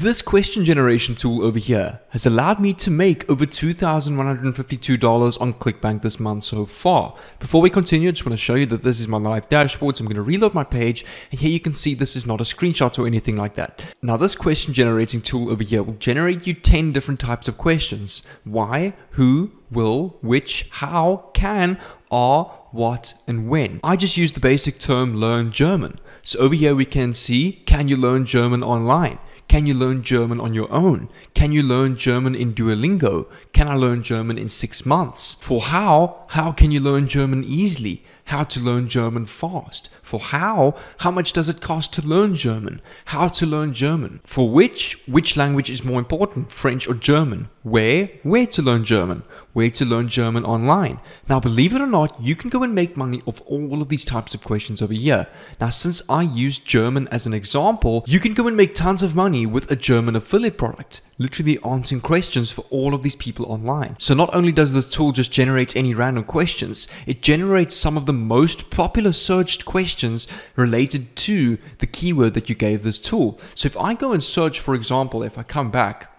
This question generation tool over here has allowed me to make over $2,152 on ClickBank this month so far. Before we continue, I just want to show you that this is my live dashboard. So I'm going to reload my page and here you can see this is not a screenshot or anything like that. Now this question generating tool over here will generate you 10 different types of questions. Why, who, will, which, how, can, are, what, and when. I just use the basic term learn German. So over here we can see, can you learn German online? Can you learn German on your own? Can you learn German in Duolingo? Can I learn German in six months? For how, how can you learn German easily? How to learn German fast? For how, how much does it cost to learn German? How to learn German? For which, which language is more important, French or German? Where, where to learn German? Where to learn German online? Now, believe it or not, you can go and make money off all of these types of questions over here. Now, since I use German as an example, you can go and make tons of money with a German affiliate product literally answering questions for all of these people online. So not only does this tool just generate any random questions, it generates some of the most popular searched questions related to the keyword that you gave this tool. So if I go and search, for example, if I come back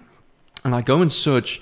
and I go and search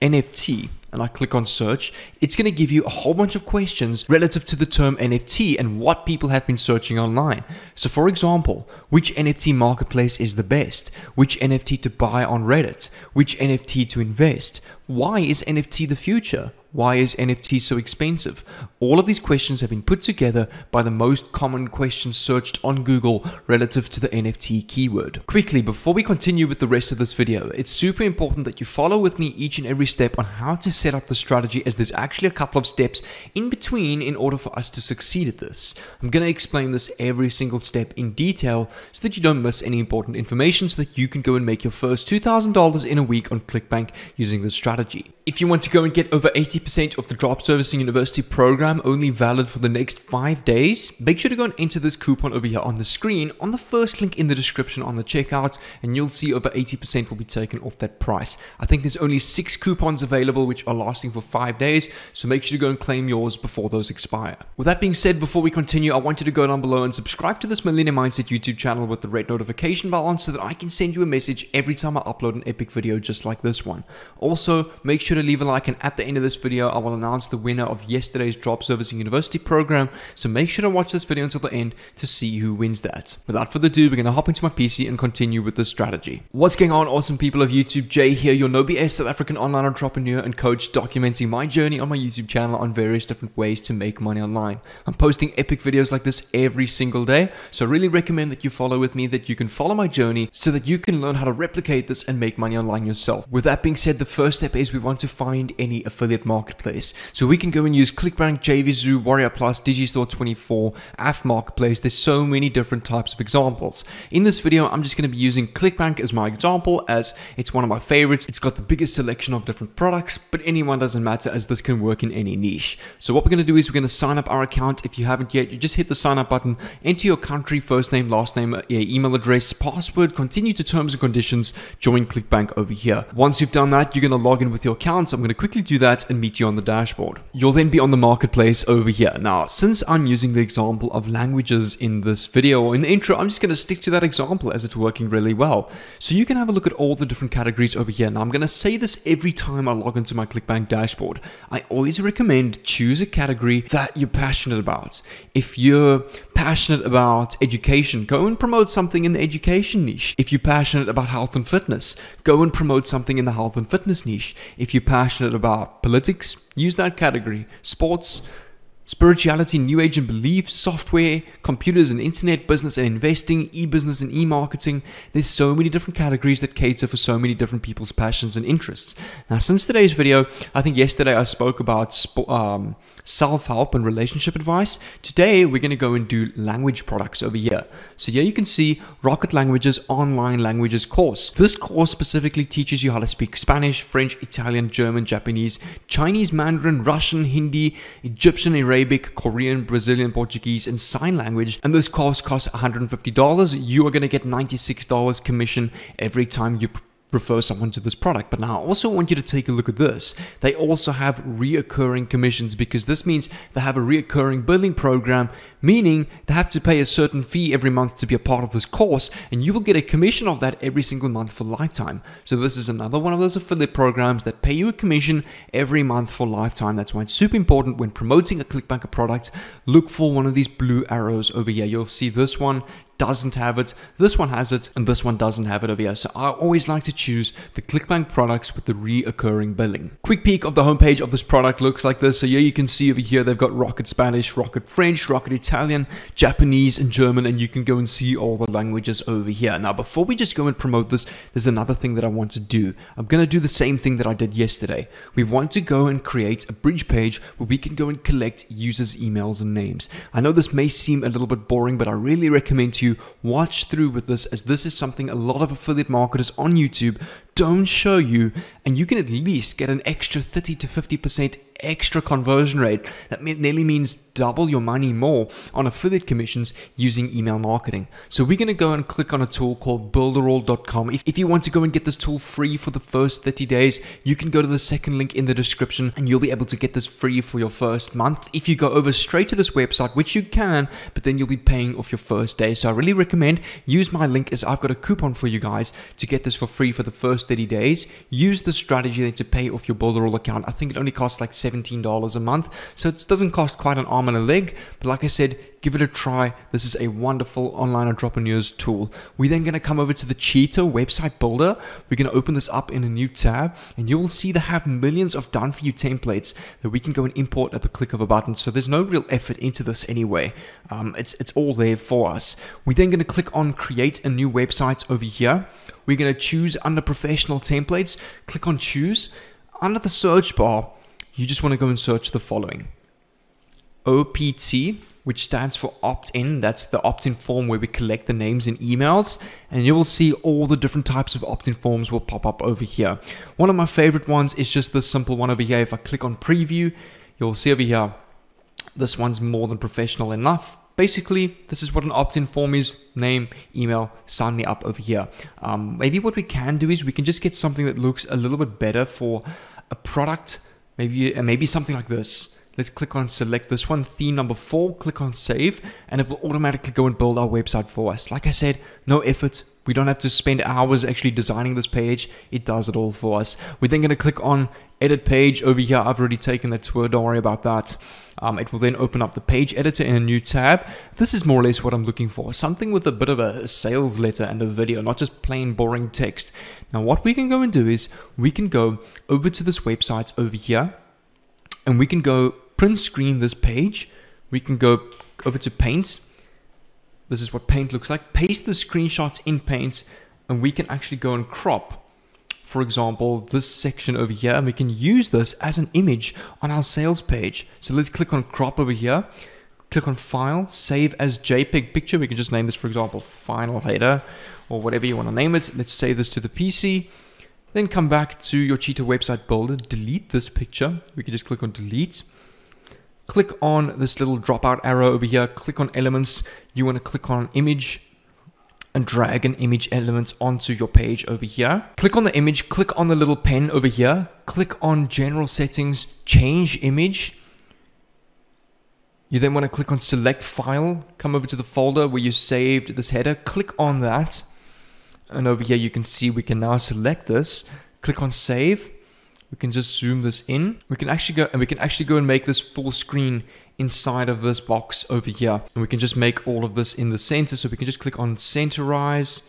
NFT, and I click on search, it's going to give you a whole bunch of questions relative to the term NFT and what people have been searching online. So, for example, which NFT marketplace is the best? Which NFT to buy on Reddit? Which NFT to invest? Why is NFT the future? Why is NFT so expensive? All of these questions have been put together by the most common questions searched on Google relative to the NFT keyword. Quickly, before we continue with the rest of this video, it's super important that you follow with me each and every step on how to set up the strategy as there's actually a couple of steps in between in order for us to succeed at this. I'm going to explain this every single step in detail so that you don't miss any important information so that you can go and make your first $2,000 in a week on ClickBank using this strategy. If you want to go and get over 80 50% of the Drop Servicing University program only valid for the next five days, make sure to go and enter this coupon over here on the screen on the first link in the description on the checkout, and you'll see over 80% will be taken off that price. I think there's only six coupons available which are lasting for five days, so make sure to go and claim yours before those expire. With that being said, before we continue, I want you to go down below and subscribe to this Millionaire Mindset YouTube channel with the red notification bell on so that I can send you a message every time I upload an epic video just like this one. Also, make sure to leave a like and at the end of this video, video, I will announce the winner of yesterday's Drop Servicing University program, so make sure to watch this video until the end to see who wins that. Without further ado, we're going to hop into my PC and continue with this strategy. What's going on, awesome people of YouTube? Jay here, your no BS South African online entrepreneur and coach, documenting my journey on my YouTube channel on various different ways to make money online. I'm posting epic videos like this every single day, so I really recommend that you follow with me, that you can follow my journey so that you can learn how to replicate this and make money online yourself. With that being said, the first step is we want to find any affiliate marketplace. So we can go and use ClickBank, JVZoo, Warrior Plus, Digistore 24, AF Marketplace. There's so many different types of examples. In this video, I'm just going to be using ClickBank as my example as it's one of my favorites. It's got the biggest selection of different products, but anyone doesn't matter as this can work in any niche. So what we're going to do is we're going to sign up our account. If you haven't yet, you just hit the sign up button, enter your country, first name, last name, uh, email address, password, continue to terms and conditions, join ClickBank over here. Once you've done that, you're going to log in with your account. So I'm going to quickly do that and meet meet you on the dashboard. You'll then be on the marketplace over here. Now, since I'm using the example of languages in this video or in the intro, I'm just going to stick to that example as it's working really well. So you can have a look at all the different categories over here. Now, I'm going to say this every time I log into my ClickBank dashboard. I always recommend choose a category that you're passionate about. If you're passionate about education, go and promote something in the education niche. If you're passionate about health and fitness, go and promote something in the health and fitness niche. If you're passionate about politics, use that category. Sports, spirituality, new age and belief, software, computers and internet, business and investing, e-business and e-marketing. There's so many different categories that cater for so many different people's passions and interests. Now, since today's video, I think yesterday I spoke about um, self-help and relationship advice. Today, we're going to go and do language products over here. So here you can see Rocket Languages Online Languages course. This course specifically teaches you how to speak Spanish, French, Italian, German, Japanese, Chinese, Mandarin, Russian, Hindi, Egyptian, Iranian, Arabic, Korean, Brazilian, Portuguese, and sign language. And this course costs $150. You are going to get $96 commission every time you refer someone to this product. But now I also want you to take a look at this. They also have reoccurring commissions because this means they have a reoccurring billing program, meaning they have to pay a certain fee every month to be a part of this course, and you will get a commission of that every single month for lifetime. So this is another one of those affiliate programs that pay you a commission every month for lifetime. That's why it's super important when promoting a ClickBanker product. Look for one of these blue arrows over here. You'll see this one doesn't have it, this one has it, and this one doesn't have it over here. So I always like to choose the ClickBank products with the reoccurring billing. Quick peek of the homepage of this product looks like this. So here you can see over here they've got Rocket Spanish, Rocket French, Rocket Italian, Japanese, and German, and you can go and see all the languages over here. Now, before we just go and promote this, there's another thing that I want to do. I'm going to do the same thing that I did yesterday. We want to go and create a bridge page where we can go and collect users' emails and names. I know this may seem a little bit boring, but I really recommend to you watch through with this as this is something a lot of affiliate marketers on YouTube don't show you and you can at least get an extra 30 to 50% extra conversion rate. That nearly means double your money more on affiliate commissions using email marketing. So we're going to go and click on a tool called builderall.com. If, if you want to go and get this tool free for the first 30 days, you can go to the second link in the description and you'll be able to get this free for your first month. If you go over straight to this website, which you can, but then you'll be paying off your first day. So I really recommend use my link as I've got a coupon for you guys to get this for free for the first 30 days. Use the strategy to pay off your Builderall account. I think it only costs like $17 a month. So it doesn't cost quite an arm and a leg. But like I said, give it a try. This is a wonderful online entrepreneurs tool. We're then going to come over to the Cheetah website builder. We're going to open this up in a new tab and you will see they have millions of done for you templates that we can go and import at the click of a button. So there's no real effort into this anyway. Um, it's, it's all there for us. We're then going to click on create a new website over here. We're going to choose under professional templates, click on choose. Under the search bar, you just want to go and search the following. OPT, which stands for opt-in. That's the opt-in form where we collect the names and emails. And you will see all the different types of opt-in forms will pop up over here. One of my favorite ones is just this simple one over here. If I click on preview, you'll see over here, this one's more than professional enough. Basically, this is what an opt-in form is. Name, email, sign me up over here. Um, maybe what we can do is we can just get something that looks a little bit better for a product Maybe, uh, maybe something like this. Let's click on select this one, theme number four, click on save, and it will automatically go and build our website for us. Like I said, no effort. We don't have to spend hours actually designing this page. It does it all for us. We're then going to click on edit page over here. I've already taken that tour. Don't worry about that. Um, it will then open up the page editor in a new tab. This is more or less what I'm looking for. Something with a bit of a sales letter and a video, not just plain boring text. Now what we can go and do is we can go over to this website over here and we can go print screen this page. We can go over to paint. This is what paint looks like. Paste the screenshots in paint and we can actually go and crop for example, this section over here, and we can use this as an image on our sales page. So let's click on crop over here, click on file, save as JPEG picture. We can just name this, for example, final header or whatever you want to name it. Let's save this to the PC. Then come back to your Cheetah website builder, delete this picture. We can just click on delete. Click on this little dropout arrow over here, click on elements. You want to click on image, and drag an image element onto your page over here. Click on the image, click on the little pen over here, click on general settings, change image. You then want to click on select file, come over to the folder where you saved this header, click on that. And over here you can see we can now select this, click on save. We can just zoom this in. We can actually go and we can actually go and make this full screen inside of this box over here. And we can just make all of this in the center. So we can just click on centerize.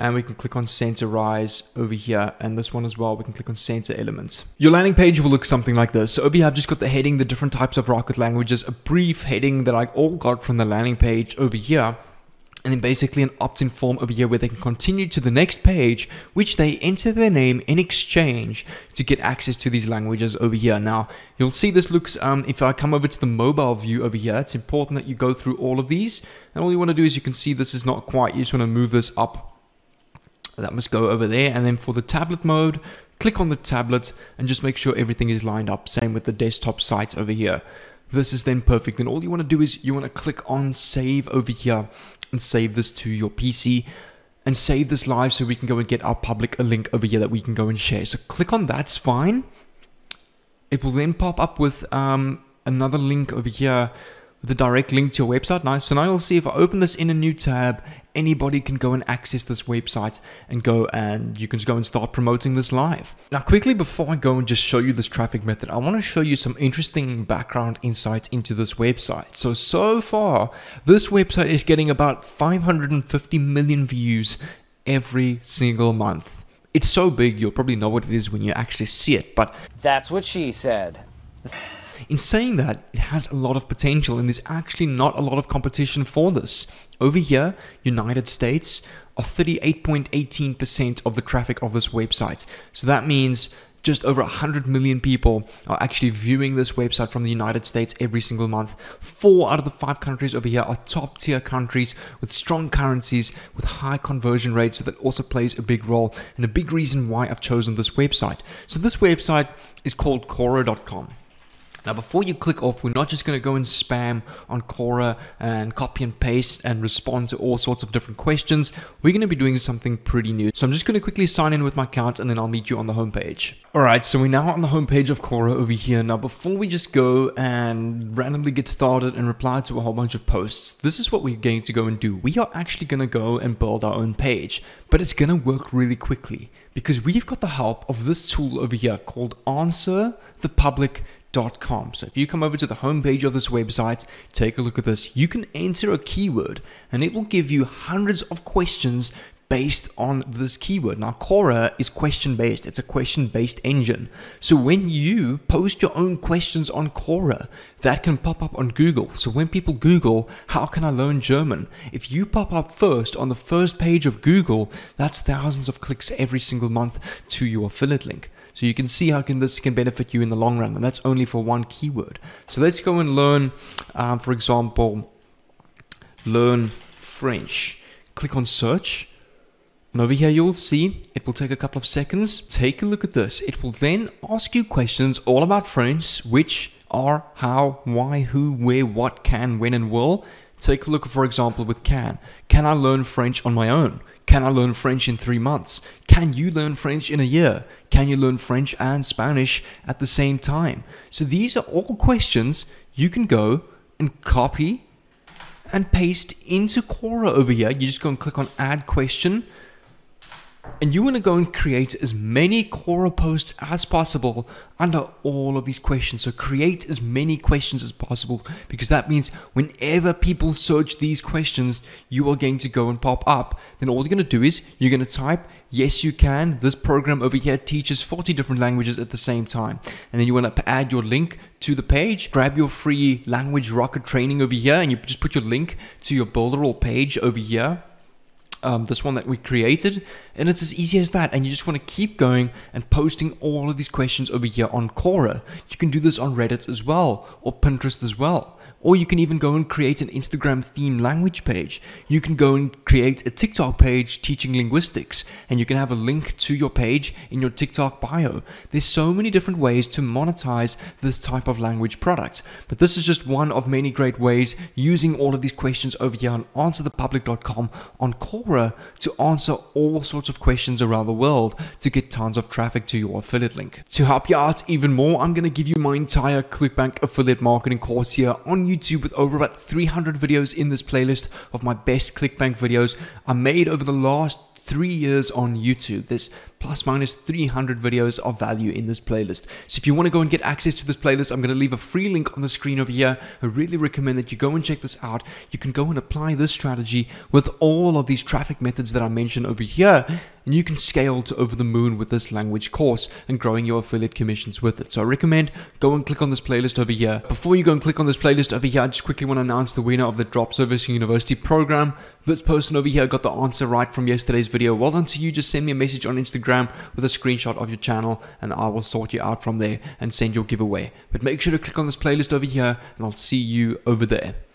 And we can click on centerize over here. And this one as well we can click on center element your landing page will look something like this. So over here i've just got the heading the different types of rocket languages. A brief heading that i all got from the landing page over here and then basically an opt-in form over here where they can continue to the next page, which they enter their name in exchange to get access to these languages over here. Now, you'll see this looks, um, if I come over to the mobile view over here, it's important that you go through all of these. And all you want to do is you can see this is not quite, you just want to move this up. That must go over there. And then for the tablet mode, click on the tablet and just make sure everything is lined up. Same with the desktop site over here. This is then perfect. And all you want to do is you want to click on save over here and save this to your PC. and save this live so we can go and get our public a link over here that we can go and share. So click on that's fine. It will then pop up with um, another link over here the direct link to your website. Nice. So now you'll see if I open this in a new tab, anybody can go and access this website and go and you can go and start promoting this live. Now, quickly before I go and just show you this traffic method, I want to show you some interesting background insights into this website. So, so far, this website is getting about 550 million views every single month. It's so big, you'll probably know what it is when you actually see it, but that's what she said. In saying that, it has a lot of potential and there's actually not a lot of competition for this. Over here, United States are 38.18% of the traffic of this website. So that means just over 100 million people are actually viewing this website from the United States every single month. Four out of the five countries over here are top tier countries with strong currencies, with high conversion rates. So that also plays a big role and a big reason why I've chosen this website. So this website is called Quora.com. Now, before you click off, we're not just going to go and spam on Quora and copy and paste and respond to all sorts of different questions. We're going to be doing something pretty new. So I'm just going to quickly sign in with my account and then I'll meet you on the homepage. All right, so we're now on the homepage of Quora over here. Now, before we just go and randomly get started and reply to a whole bunch of posts, this is what we're going to go and do. We are actually going to go and build our own page, but it's going to work really quickly because we've got the help of this tool over here called Answer the Public Com. So if you come over to the homepage of this website, take a look at this. You can enter a keyword and it will give you hundreds of questions based on this keyword. Now, Quora is question based, it's a question based engine. So, when you post your own questions on Quora, that can pop up on Google. So, when people Google, how can I learn German? If you pop up first on the first page of Google, that's thousands of clicks every single month to your affiliate link. So you can see how can this can benefit you in the long run, and that's only for one keyword. So let's go and learn, um, for example, learn French. Click on search. And over here you'll see it will take a couple of seconds. Take a look at this. It will then ask you questions all about French, which are how, why, who, where, what, can, when, and will. Take a look, for example, with can. Can I learn French on my own? Can I learn French in three months? Can you learn French in a year? Can you learn French and Spanish at the same time? So these are all questions you can go and copy and paste into Quora over here. You just go and click on add question and you want to go and create as many Quora posts as possible under all of these questions. So create as many questions as possible because that means whenever people search these questions, you are going to go and pop up. Then all you're going to do is you're going to type, yes, you can. This program over here teaches 40 different languages at the same time. And then you want to add your link to the page, grab your free language rocket training over here, and you just put your link to your Builderall page over here um, this one that we created and it's as easy as that and you just want to keep going and posting all of these questions over here on Quora. You can do this on Reddit as well or Pinterest as well. Or you can even go and create an Instagram theme language page. You can go and create a TikTok page teaching linguistics, and you can have a link to your page in your TikTok bio. There's so many different ways to monetize this type of language product, but this is just one of many great ways using all of these questions over here on answerthepublic.com on Quora to answer all sorts of questions around the world to get tons of traffic to your affiliate link. To help you out even more, I'm going to give you my entire ClickBank affiliate marketing course here on YouTube with over about 300 videos in this playlist of my best ClickBank videos I made over the last three years on YouTube. There's plus minus 300 videos of value in this playlist. So if you want to go and get access to this playlist, I'm going to leave a free link on the screen over here. I really recommend that you go and check this out. You can go and apply this strategy with all of these traffic methods that I mentioned over here and you can scale to over the moon with this language course and growing your affiliate commissions with it. So I recommend go and click on this playlist over here. Before you go and click on this playlist over here, I just quickly want to announce the winner of the Drop Servicing University program. This person over here got the answer right from yesterday's video. Well done to you. Just send me a message on Instagram with a screenshot of your channel and I will sort you out from there and send your giveaway. But make sure to click on this playlist over here and I'll see you over there.